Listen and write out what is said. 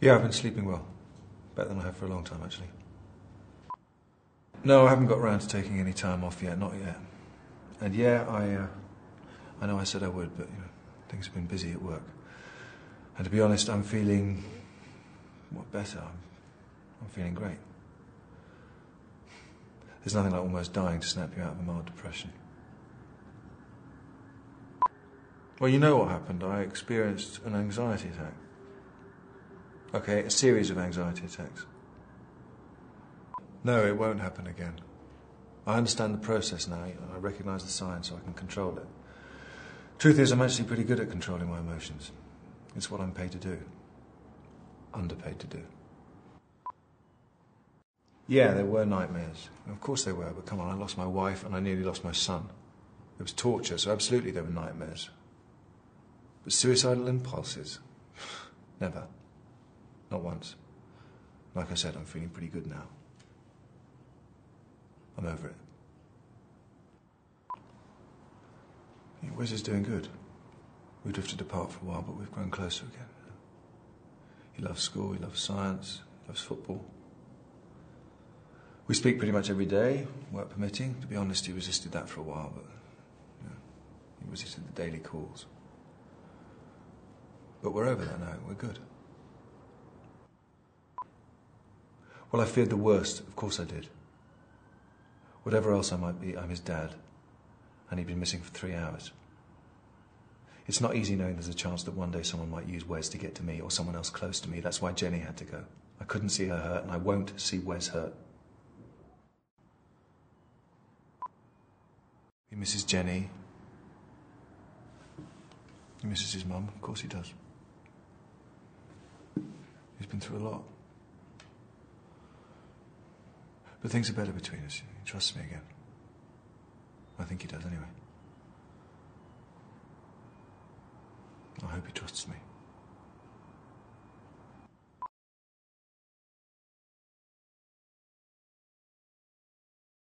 Yeah, I've been sleeping well. Better than I have for a long time, actually. No, I haven't got round to taking any time off yet, not yet. And yeah, I, uh, I know I said I would, but you know, things have been busy at work. And to be honest, I'm feeling, what better? I'm, I'm feeling great. There's nothing like almost dying to snap you out of a mild depression. Well, you know what happened. I experienced an anxiety attack. Okay, a series of anxiety attacks. No, it won't happen again. I understand the process now. I recognize the signs so I can control it. Truth is, I'm actually pretty good at controlling my emotions. It's what I'm paid to do. Underpaid to do. Yeah, there were nightmares. Of course there were, but come on, I lost my wife and I nearly lost my son. It was torture, so absolutely there were nightmares. But suicidal impulses? Never. Not once. Like I said, I'm feeling pretty good now. I'm over it. Wes is doing good. We drifted apart for a while, but we've grown closer again. He loves school, he loves science, he loves football. We speak pretty much every day, work permitting. To be honest, he resisted that for a while, but you know, he resisted the daily calls. But we're over that now, we're good. Well, I feared the worst, of course I did. Whatever else I might be, I'm his dad, and he'd been missing for three hours. It's not easy knowing there's a chance that one day someone might use Wes to get to me or someone else close to me. That's why Jenny had to go. I couldn't see her hurt, and I won't see Wes hurt. He misses Jenny. He misses his mum. Of course he does. He's been through a lot. But things are better between us. He trusts me again. I think he does anyway. I hope he trusts me.